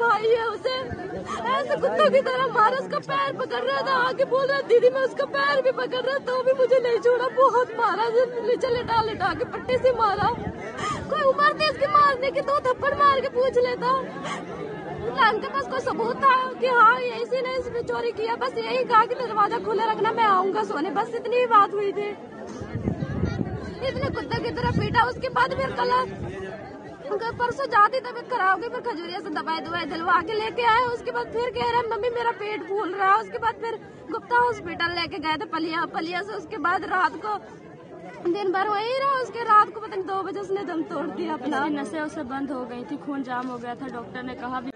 भाई है उसे। ऐसे कुत्तों की तरह मारा, उसका पैर पकड़ रहा था। आगे बोल रहा, दीदी, मैं उसका पैर भी पकड़ रहा तो भी मुझे नहीं छोड़ा। बहुत मारा नीचे लिटा लिटा के पट्टे से मारा। कोई उम्र थी उसकी मारने की दो थप्पड़ मार के पूछ लेता। उनके पास कोई सबूत था कि हाँ ये इसी ने इसमें चोरी किया? बस यही कहा कि दरवाज़ा खुला रखना, मैं आऊँगा सोने। बस इतनी ही बात हुई थी। इतने कुत्ते की तरह पीटा, उसके बाद फिर कल परसों जाती तबियत खराब हो गई फिर खजूरिया से दवाई दवाई दिलवा के लेके आए उसके बाद फिर कह रहे मम्मी मेरा पेट फूल रहा है। उसके बाद फिर गुप्ता हॉस्पिटल लेके गए थे पलिया पलिया से। उसके बाद रात को दिन भर वही रहा उसके रात को पता नहीं दो बजे उसने दम तोड़ दिया अपना। नशे उसे बंद हो गई थी खून जाम हो गया था डॉक्टर ने कहा भी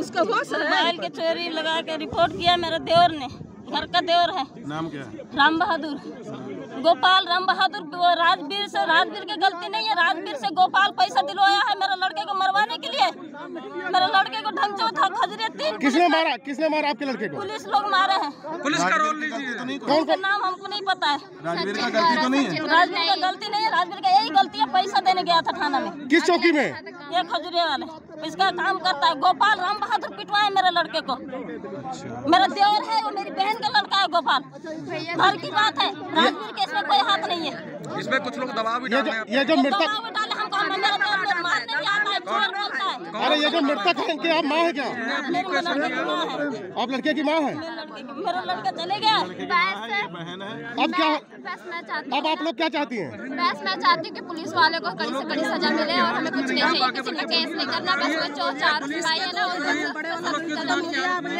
उसका होश मोबाइल के चोरी लगा के रिपोर्ट किया मेरे देवर ने। घर का देवर है। नाम क्या है? राम बहादुर। गोपाल राम बहादुर वो राजवीर से राजवीर की गलती नहीं है। राजवीर से गोपाल पैसा दिलवाया है मेरे लड़के को मरवाने के लिए। मेरे लड़के को ढंग था खजरे तीन किसने मारा? किसने मारा आपके लड़के को? पुलिस लोग मारे हैं। पुलिस का रोल लीजिए कौन उनका नाम हमको नहीं पता है। राजवीर का गलती तो नहीं है? राजवीर का गलती नहीं है। राजवीर का यही गलती है पैसा देने गया था थाना में। किस चौकी में? ये खजूरे वाले इसका काम करता है। गोपाल राम बहादुर पिटवाए मेरे लड़के को। मेरा देवर है वो मेरी बहन का लड़का है गोपाल। घर की बात है। राजवीर के इसमें कोई हाथ नहीं है। इसमें कुछ लोग दबाव भी डाल हैं ये जो मृतक दबाव डाले हमको मेरा देवर मारने भी आता है चोर बोलता है अरे ये जो मृतक है इनकी आप माँ है क्या? मेरे लड़के की माँ है। आप लड़के की माँ है? मेरे लड़के चले गया। अब क्या अब आप लोग क्या चाहती हैं? बस मैं चाहती हूँ कि पुलिस वाले को कड़ी से कड़ी सजा मिले और हमें कुछ नहीं चाहिए। किसी का केस नहीं करना बस वो चार सिपाही है ना उनको सजा मिल जाए